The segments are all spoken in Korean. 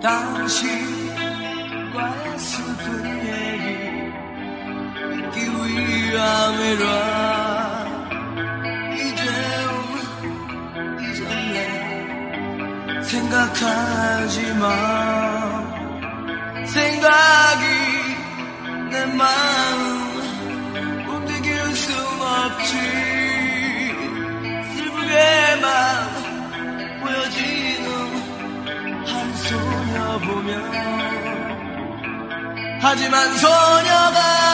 당신과의 슬픈 얘기 잊기 위함이라. 이제와 이전에 생각하지 마. 생각 보면. 하지만 소녀가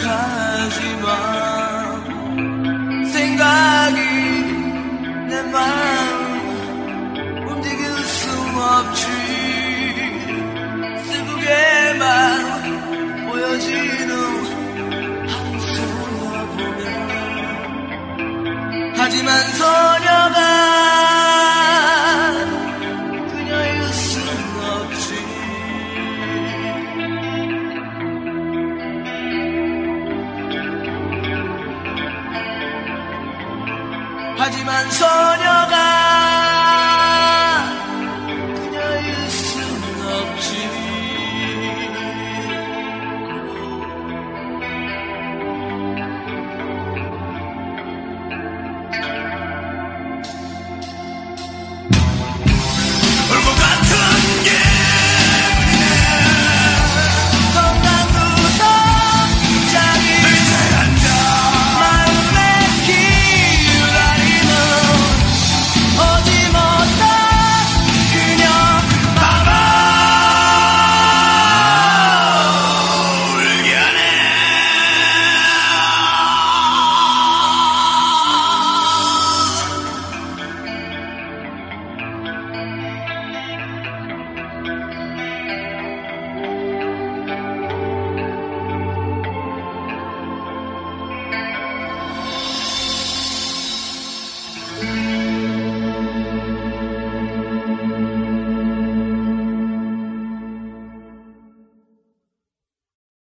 you kajima menzogna